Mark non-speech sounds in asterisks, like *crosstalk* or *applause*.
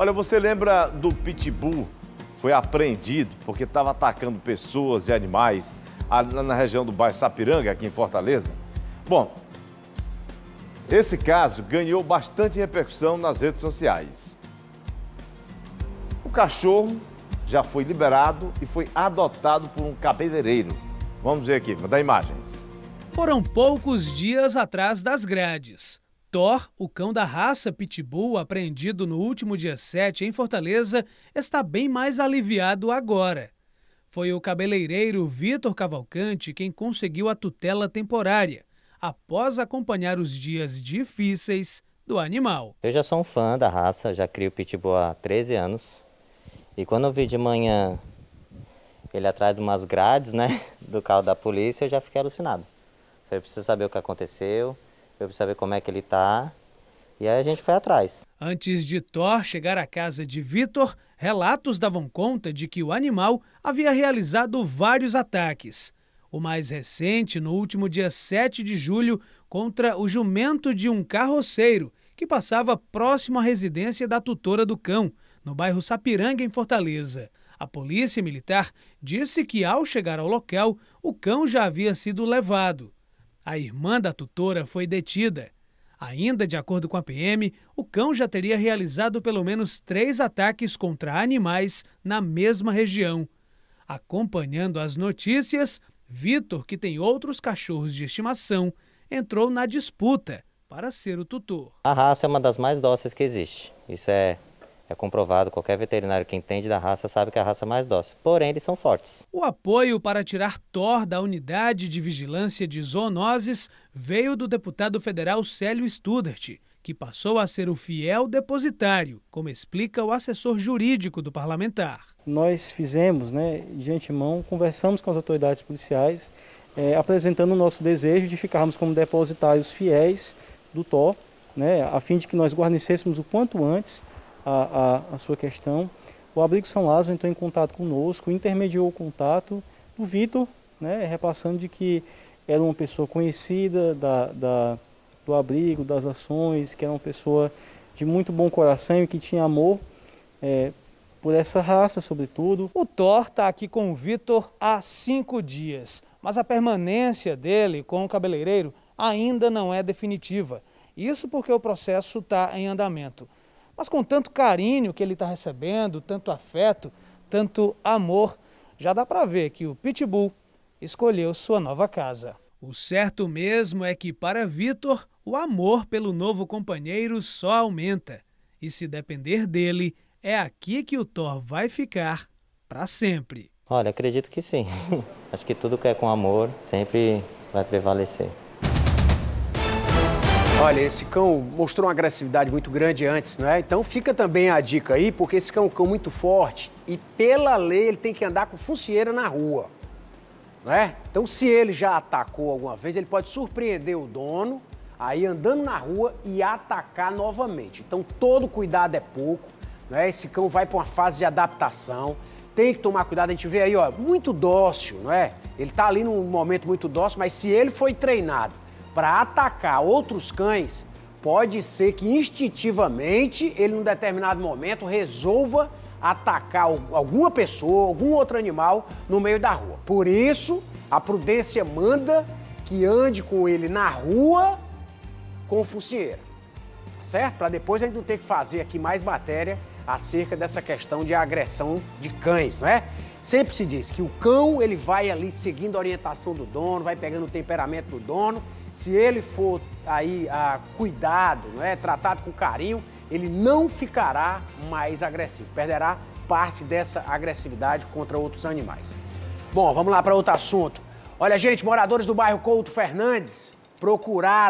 Olha, você lembra do Pitbull? Foi apreendido porque estava atacando pessoas e animais na região do bairro Sapiranga, aqui em Fortaleza. Bom, esse caso ganhou bastante repercussão nas redes sociais. O cachorro já foi liberado e foi adotado por um cabeleireiro. Vamos ver aqui, vou dar imagens. Foram poucos dias atrás das grades. Thor, o cão da raça Pitbull, apreendido no último dia 7 em Fortaleza, está bem mais aliviado agora. Foi o cabeleireiro Vitor Cavalcante quem conseguiu a tutela temporária, após acompanhar os dias difíceis do animal. Eu já sou um fã da raça, já crio Pitbull há 13 anos. E quando eu vi de manhã ele atrás de umas grades, né, *laughs* do carro da polícia, eu já fiquei alucinado. Falei, preciso saber o que aconteceu, preciso saber como é que ele tá. E aí a gente foi atrás. Antes de Thor chegar à casa de Vitor, relatos davam conta de que o animal havia realizado vários ataques. O mais recente, no último dia 7 de julho, contra o jumento de um carroceiro que passava próximo à residência da tutora do cão, no bairro Sapiranga, em Fortaleza. A polícia militar disse que, ao chegar ao local, o cão já havia sido levado. A irmã da tutora foi detida. Ainda de acordo com a PM, o cão já teria realizado pelo menos três ataques contra animais na mesma região. Acompanhando as notícias, Vitor, que tem outros cachorros de estimação, entrou na disputa para ser o tutor. A raça é uma das mais dóceis que existe. Isso é é comprovado, qualquer veterinário que entende da raça sabe que é a raça é mais dócil. Porém, eles são fortes. O apoio para tirar Thor da Unidade de Vigilância de Zoonoses veio do deputado federal Célio Studert, que passou a ser o fiel depositário, como explica o assessor jurídico do parlamentar. Nós fizemos, né, de antemão, conversamos com as autoridades policiais, é, apresentando o nosso desejo de ficarmos como depositários fiéis do Thor, né, a fim de que nós guarnecêssemos o quanto antes a, a, a sua questão. O Abrigo São Lázaro entrou em contato conosco, intermediou o contato do Vitor, né, repassando de que era uma pessoa conhecida da, da, do abrigo, das ações, que era uma pessoa de muito bom coração e que tinha amor é, por essa raça, sobretudo. O Thor está aqui com o Vitor há cinco dias, mas a permanência dele com o cabeleireiro ainda não é definitiva. Isso porque o processo está em andamento mas com tanto carinho que ele está recebendo, tanto afeto, tanto amor, já dá para ver que o Pitbull escolheu sua nova casa. O certo mesmo é que para Vitor, o amor pelo novo companheiro só aumenta. E se depender dele, é aqui que o Thor vai ficar para sempre. Olha, acredito que sim. *laughs* Acho que tudo que é com amor sempre vai prevalecer. Olha, esse cão mostrou uma agressividade muito grande antes, não é? Então fica também a dica aí, porque esse cão é um cão muito forte e pela lei ele tem que andar com focinheira na rua, não é? Então se ele já atacou alguma vez, ele pode surpreender o dono aí andando na rua e atacar novamente. Então todo cuidado é pouco, não é? Esse cão vai para uma fase de adaptação, tem que tomar cuidado. A gente vê aí, ó, muito dócil, não é? Ele tá ali num momento muito dócil, mas se ele foi treinado para atacar outros cães, pode ser que instintivamente ele, num determinado momento, resolva atacar alguma pessoa, algum outro animal no meio da rua. Por isso, a prudência manda que ande com ele na rua com focinheira. Tá certo? Para depois a gente não ter que fazer aqui mais matéria acerca dessa questão de agressão de cães, não é? Sempre se diz que o cão ele vai ali seguindo a orientação do dono, vai pegando o temperamento do dono. Se ele for aí ah, cuidado, não é, tratado com carinho, ele não ficará mais agressivo, perderá parte dessa agressividade contra outros animais. Bom, vamos lá para outro assunto. Olha, gente, moradores do bairro Couto Fernandes procuraram